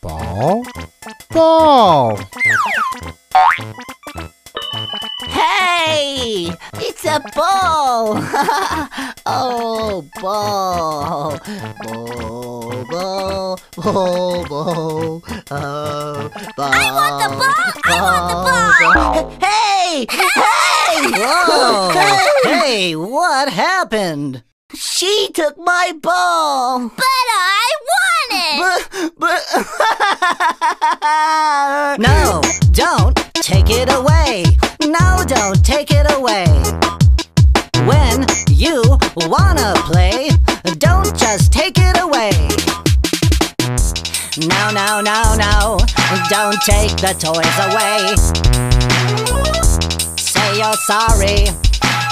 Ball. Ball. Hey! It's a ball! oh, ball! Ball, ball, ball, ball. Oh, ball. I want the ball! I want the ball! Hey! Hey! Whoa! hey, what happened? She took my ball! But I want it! But, but no, don't take it away. No, don't take it away. When you wanna play, don't just take it away. No, no, no, no, don't take the toys away. Say you're sorry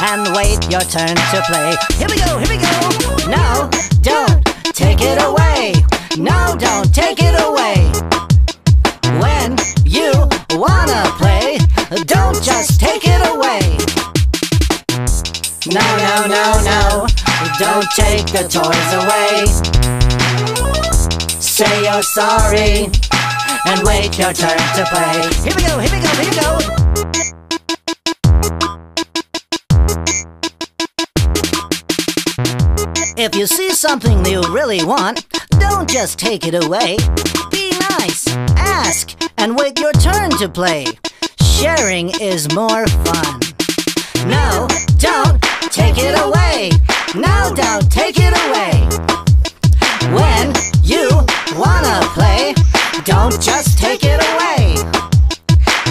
and wait your turn to play. Here we go, here we go. No, don't take it away. No, don't take it away. When you wanna play, don't just take it away. No, no, no, no, don't take the toys away. Say you're sorry and wait your turn to play. Here we go, here we go, here we go. If you see something you really want, don't just take it away. Be nice, ask, and wait your turn to play. Sharing is more fun. No, don't take it away. No, don't take it away. When you wanna play, don't just take it away.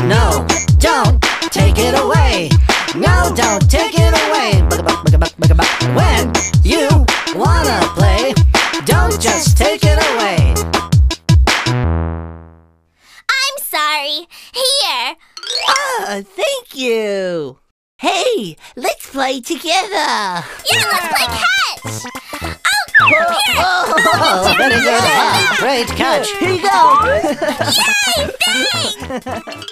No, don't take it away. No, don't take it away. Just take it away. I'm sorry. Here. Ah, thank you. Hey, let's play together. Yeah, let's play catch. Oh, here. Oh, very good. Great catch. Here you go. Yay, thanks.